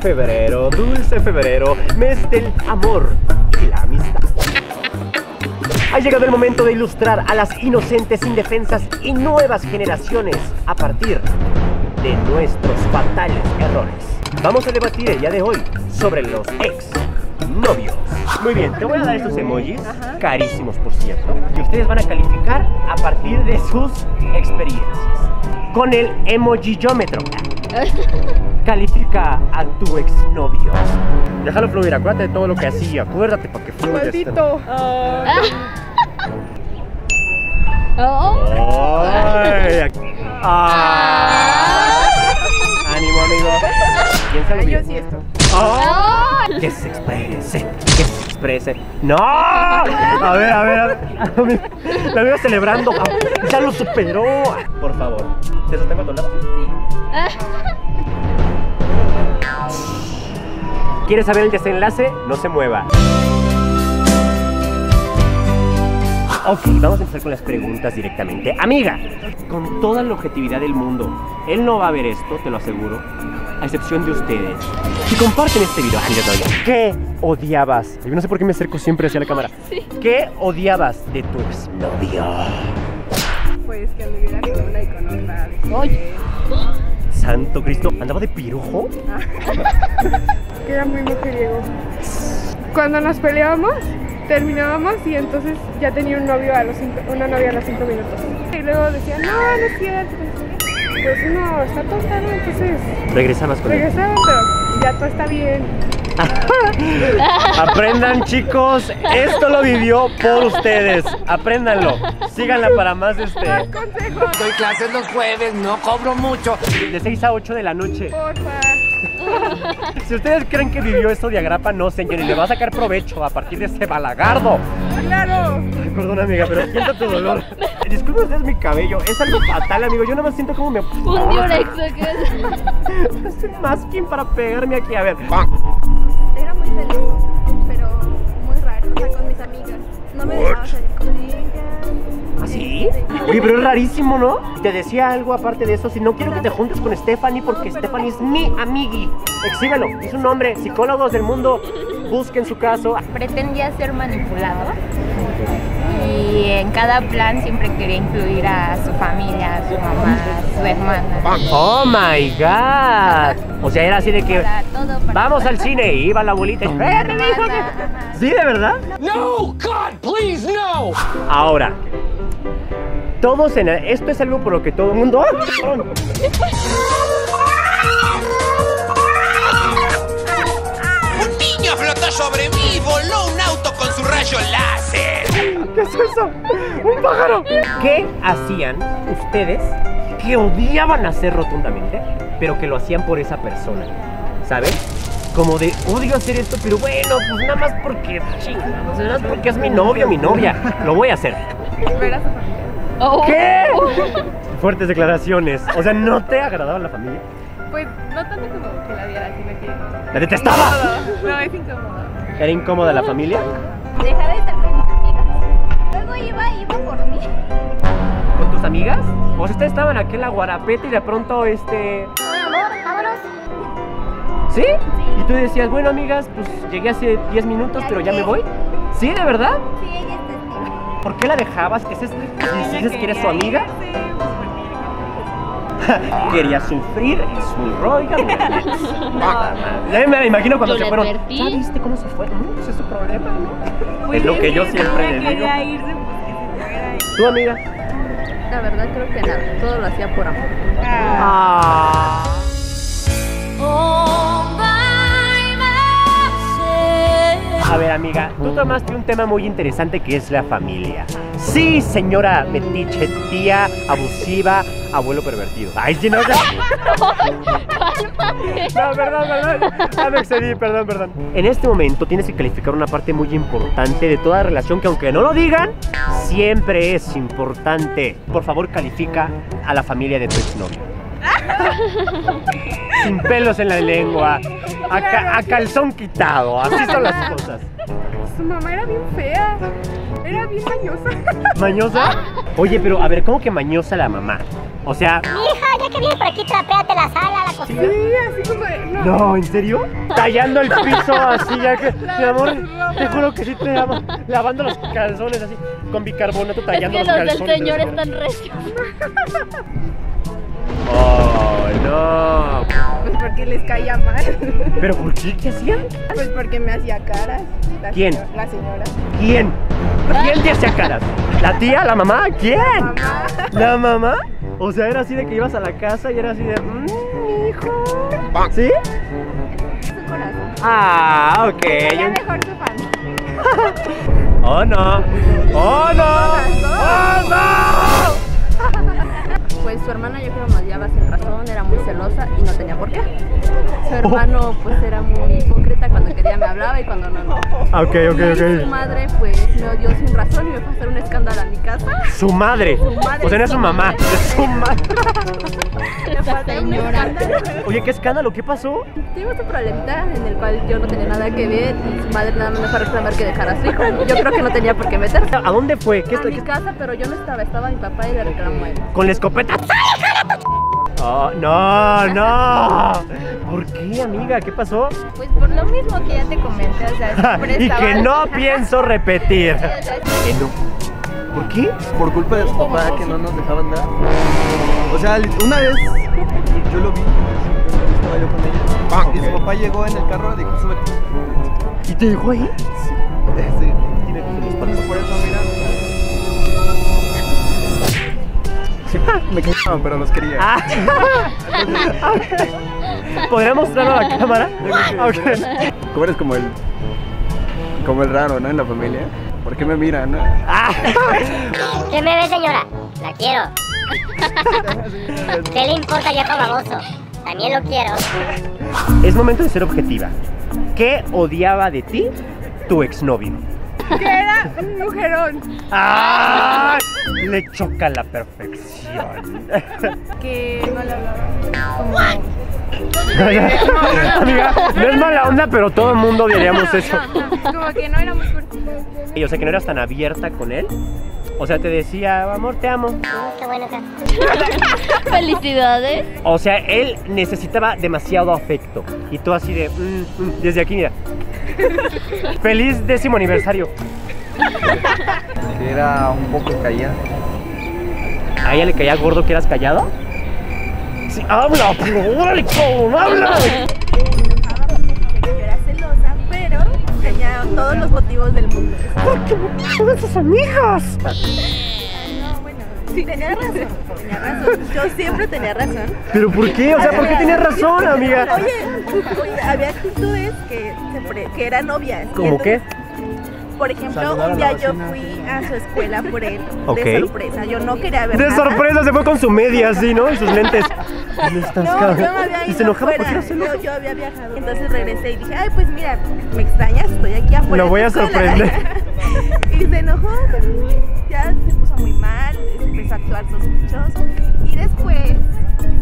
febrero, dulce febrero, mes del amor y la amistad. Ha llegado el momento de ilustrar a las inocentes, indefensas y nuevas generaciones a partir de nuestros fatales errores. Vamos a debatir el día de hoy sobre los ex novios. Muy bien, te voy a dar estos emojis, carísimos por cierto, y ustedes van a calificar a partir de sus experiencias. Con el emojillómetro. Califica a tu exnovio. Déjalo fluir, acuérdate de todo lo que hacía, acuérdate para que fluya. Maldito. Oh. Ay, aquí- Ah. Ánimo, amigo. Piénsalo Ay, yo sí esto. Ah. Que se exprese, que se exprese. ¡No! A ver, a ver, a ver. La veo celebrando. Ah, Ya lo superó. Por favor. ¿Te sostengo a tu lado? ¿Quieres saber el desenlace? No se mueva. Ok, vamos a empezar con las preguntas directamente. Amiga, con toda la objetividad del mundo, él no va a ver esto, te lo aseguro, a excepción de ustedes. Si comparten este video, ¿qué odiabas? Yo no sé por qué me acerco siempre hacia la cámara. ¿Qué odiabas de tu exnovio? Pues que anduviera con una y con otra. Oye. Santo Cristo, ¿andaba de pirujo? Que era muy mujeriego. Cuando nos peleábamos, terminábamos y entonces ya tenía un novio a los cinco, una novia a los cinco minutos. Y luego decía, no, no es cierto. Pues no, está tonta, ¿no? Entonces Regresabas con él. regresaban, pero ya todo está bien. Aprendan chicos, esto lo vivió por ustedes. Apréndanlo. Síganla para más este. Consejo, Doy clases los jueves, no cobro mucho. De 6 a 8 de la noche. porfa. Si ustedes creen que vivió esto de agrapa, no señor, y le va a sacar provecho a partir de ese balagardo. Claro. Ay, perdón amiga, pero siento tu dolor. Disculpa, este es mi cabello. Es algo fatal, amigo. Yo nada más siento como me. Un diurex, ¿o qué es? Es un masking para pegarme aquí. A ver. Oye, pero es rarísimo, ¿no? Te decía algo aparte de eso. Si no quiero que te juntes con Stephanie porque Stephanie es mi amigui. Exhíbelo. Es un nombre. Psicólogos del mundo, busquen su caso. Pretendía ser manipulador y en cada plan siempre quería incluir a su familia, a su mamá, a su hermana. Oh my god. O sea, era así de que. Para todo, para Vamos todo. al cine y iba la abuelita. y, ajá. ¿Sí, de verdad? No, God, please, no. Ahora, todos en esto es algo por lo que todo el mundo. ¡Ah! Un niño flotó sobre mí y voló un auto con su rayo láser. ¿Qué es eso? ¡Un pájaro! ¿Qué hacían ustedes que odiaban hacer rotundamente, pero que lo hacían por esa persona? ¿Saben? Como de odio hacer esto, pero bueno, pues nada más porque chingados, nada más porque es mi novio, mi novia. Lo voy a hacer. Ver a su familia. Oh. ¿Qué? Fuertes declaraciones. O sea, ¿no te agradaba la familia? Pues no tanto como que la viera, sino que. ¡La detestaba! Incómodo. No, es incómodo. ¿Era incómoda la familia? Dejaba de estar con mis amigas. Luego iba, iba por mí. ¿Con tus amigas? O sea, ustedes estaban aquí en la guarapeta y de pronto, este... Ay, amor, vámonos. ¿Sí? Y tú decías, bueno, amigas, pues llegué hace 10 minutos, pero ya me voy. ¿Sí, de verdad? Sí, ella. ¿Por qué la dejabas? ¿Ese es, ¿Dices que eres su amiga? Quería sufrir en su rollo. Ya me imagino cuando Yo se fueron. advertí. ¿Ya viste cómo se fue? No, pues es su problema, ¿no? es lo que yo siempre le digo. quería irse, pues que se fuera. ¿Tu amiga? La verdad creo que nada, todo lo hacía por amor. Ah. A ver, amiga, tú tomaste un tema muy interesante que es la familia. Sí, señora metiche, tía abusiva, abuelo pervertido. Ay, sí, no. No, perdón, perdón. Ya me excedí, perdón, perdón. En este momento tienes que calificar una parte muy importante de toda relación que aunque no lo digan, siempre es importante. Por favor, califica a la familia de tu exnovio. Sin pelos en la lengua, a, ca- a calzón quitado, así son las cosas. Su mamá era bien fea. Era bien mañosa. ¿Mañosa? Oye, pero a ver, ¿cómo que mañosa la mamá? O sea, Hija, ya que vienes por aquí, trapéate la sala, la cocina. Sí, así como de, no. No, ¿en serio? Tallando el piso así, ya que. Mi amor, te juro que sí te amo. Lavando los calzones así, con bicarbonato Es tallando que los los del calzones. señor de la están recios. No. Pues porque les caía mal. ¿Pero por qué? ¿Qué hacían? Pues porque me hacía caras. La ¿Quién? señora- La señora. ¿Quién? ¿Quién te hacía caras? ¿La tía? ¿La mamá? ¿Quién? Mamá. ¿La mamá? O sea, era así de que ibas a la casa y era así de. Mmm, hijo. ¿Sí? Su corazón. Ah, ok. Sería mejor su fan. Oh no. Oh no. Oh no. Pues su hermana yo creo me odiaba sin razón, era muy celosa y no tenía por qué. Su hermano pues era muy hipócrita, cuando quería me hablaba y cuando no, no. Ah, Ok, ok, Y su ok. madre pues me odió sin razón y me fue a hacer un escándalo a mi casa. Su madre. madre, O sea, no es su su mamá, es su madre. Me fue a hacer un escándalo. Oye, ¿qué escándalo? ¿Qué pasó? Tuvimos un problemita en el cual yo no tenía nada que ver y su madre nada más me fue a reclamar que dejara a su hijo. Yo creo que no tenía por qué meterse. ¿A dónde fue? ¿Qué A mi qué- casa, pero yo no estaba, estaba mi papá y le reclamó a él. Con la escopeta. Oh, no, no. ¿Por qué, amiga? ¿Qué pasó? Pues por lo mismo que ya te comenté, o sea, siempre y estaba... que no pienso repetir. Que no. ¿Por qué? por culpa de su papá que no nos dejaban dar. O sea, una vez yo lo vi, estaba yo con ella, y su papá llegó en el carro y dijo, súbete. ¿Y te dejó ahí? Sí, tiene los patos por eso, mira. me cagaban, pero los quería. Ah. ¿Podría mostrarlo a la cámara? Ok. Como eres como el, como el raro, ¿no? En la familia. ¿Por qué me miran? no? Ah. ¿Qué me ve, señora? La quiero. ¿Qué le importa, viejo baboso? También lo quiero. Es momento de ser objetiva. ¿Qué odiaba de ti tu exnovio? Que era un mujerón. ¡Ah! Le choca la perfección. Que no le hablaba. Amiga, no es mala onda, pero todo el mundo diríamos eso. Como que no era muy fuerte. Y o sea que no eras tan abierta con él. O sea, te decía, amor, te amo. Mm, Qué bueno que... Felicidades. O sea, él necesitaba demasiado afecto. Y tú así de, mm, mm, desde aquí, mira. Feliz décimo aniversario. Que era un poco callada. ¿A ella le caía gordo que eras callado? Sí, habla, pero órale, cabrón, habla. Yo era celosa, pero tenía todos los motivos del mundo. Todas sus amigas. No, bueno, sí, tenía razón. Tenía razón. Yo siempre tenía razón. ¿Pero por qué? O sea, ¿por qué tenías razón, amiga? Oye, oye, había actitudes que, que eran obvias. ¿Cómo qué? Por ejemplo, un día yo fui a su escuela por él de sorpresa. Yo no quería ver De nada. sorpresa se fue con su media así, ¿no? Y sus lentes. ¿Dónde estás, No, cabrón? yo me había ido Y se enojaba porque afuera. era celoso. yo, yo había viajado. Entonces regresé y dije, ay, pues mira, me extrañas, estoy aquí afuera. Lo voy a escuela". sorprender. y se enojó conmigo. Ya se puso muy mal, empezó a actuar sospechoso. Y después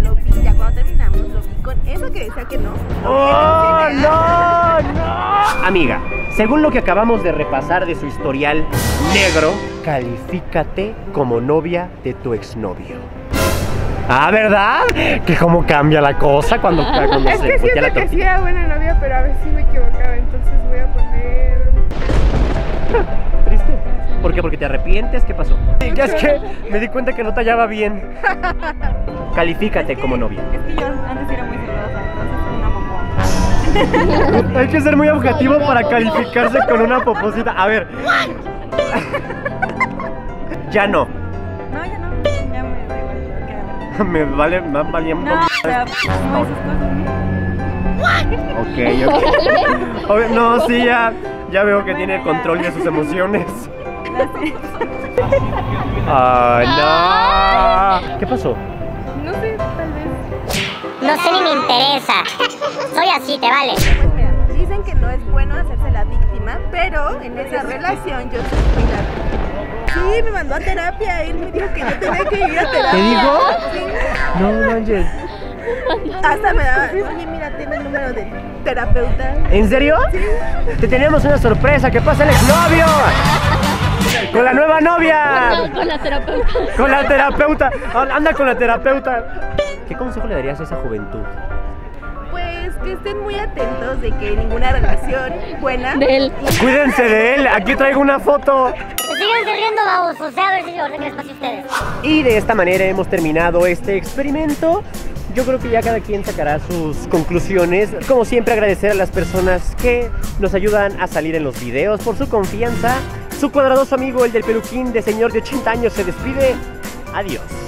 lo vi, ya cuando terminamos, lo vi con eso que decía que no. ¡Oh, no, no! Amiga, según lo que acabamos de repasar de su historial negro, califícate como novia de tu exnovio. Ah, ¿verdad? Que cómo cambia la cosa cuando, cuando Es se que voltea la siento que sí era buena novia, pero a veces sí me equivocaba. Entonces voy a poner. ¿Triste? ¿Por qué? ¿Porque te arrepientes? ¿Qué pasó? Ya es que me di cuenta que no te hallaba bien. Califícate como novia. Es que yo antes era muy celosa, entonces una popó. Hay que ser muy objetivo para calificarse con una poposita. A ver. Ya no. No, ya no, ya me igual, quédate. Me vale, me vale un No, o sea, no esas cosas. Ok, ok. No, sí, ya, ya veo que tiene control de sus emociones. Ay, no. ¿Qué pasó? No sé, tal vez. No sé ni me interesa. Soy así, te vale. Pues mira, dicen que no es bueno hacerse la víctima, pero en esa relación yo soy muy la- Sí, me mandó a terapia, él me dijo que yo tenía que ir a terapia. ¿Te dijo? Sí. No manches. Hasta me daba, oye, mira, tiene el número de terapeuta. ¿En serio? Te tenemos una sorpresa. ¿Qué pasa el exnovio? Con la nueva novia. Con la terapeuta. Con la terapeuta. Anda con la terapeuta. ¿qué consejo le darías a esa juventud? Pues que estén muy atentos de que ninguna relación buena. De él. Cuídense de él, aquí traigo una foto. Siguen riendo, vamos. O sea, a ver si ustedes. Y de esta manera hemos terminado este experimento. Yo creo que ya cada quien sacará sus conclusiones. Como siempre agradecer a las personas que nos ayudan a salir en los videos por su confianza. Su cuadradoso amigo, el del peluquín de señor de 80 años, se despide. Adiós.